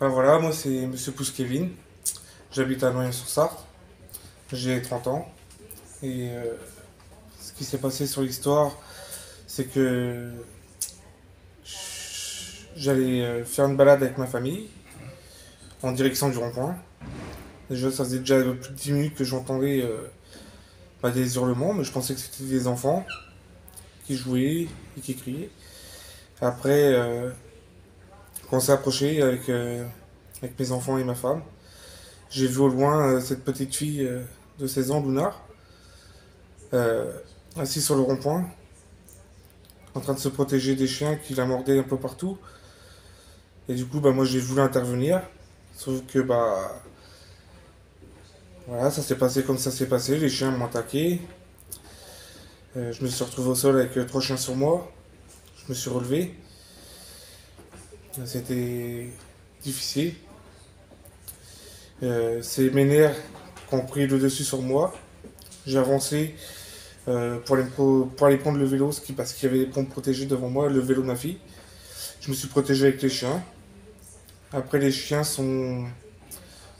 Ben voilà, moi c'est Monsieur Pouce Kevin. J'habite à Noyen-sur-Sarthe. J'ai 30 ans. Et euh, ce qui s'est passé sur l'histoire, c'est que j'allais euh, faire une balade avec ma famille en direction du rond-point. Déjà, ça faisait déjà plus de 10 minutes que j'entendais euh, pas des hurlements, mais je pensais que c'était des enfants qui jouaient et qui criaient. Après, quand on s'est approché avec, euh, avec mes enfants et ma femme, j'ai vu au loin euh, cette petite fille euh, de 16 ans, Luna, euh, assise sur le rond-point, en train de se protéger des chiens qui la mordaient un peu partout. Et du coup, bah, moi j'ai voulu intervenir, sauf que bah voilà, ça s'est passé comme ça s'est passé. Les chiens m'ont attaqué. Je me suis retrouvé au sol avec trois chiens sur moi. Je me suis relevé. C'était difficile. Euh, c'est mes nerfs qui ont pris le dessus sur moi. J'ai avancé euh, pour, aller, prendre le vélo, parce qu'il y avait des pompes protégées devant moi, le vélo de ma fille. Je me suis protégé avec les chiens. Après, les chiens sont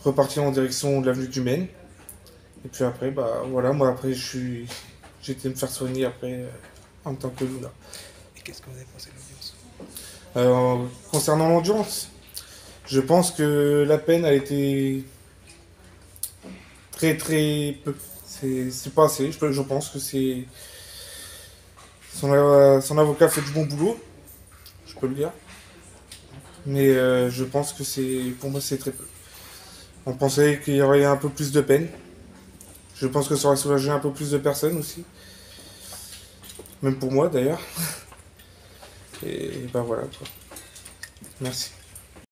repartis en direction de l'avenue du Maine. Et puis après, bah voilà, moi après, été me faire soigner après euh, en tant que Luna. Qu'est-ce que vous avez pensé de l'audience concernant l'audience, je pense que la peine a été très très peu. C'est pas assez. Je, pense que c'est. Son, son avocat fait du bon boulot, je peux le dire. Mais euh, je pense que c'est. Pour moi, c'est très peu. On pensait qu'il y aurait un peu plus de peine. Je pense que ça aurait soulagé un peu plus de personnes aussi. Même pour moi d'ailleurs. Et ben voilà quoi. Merci.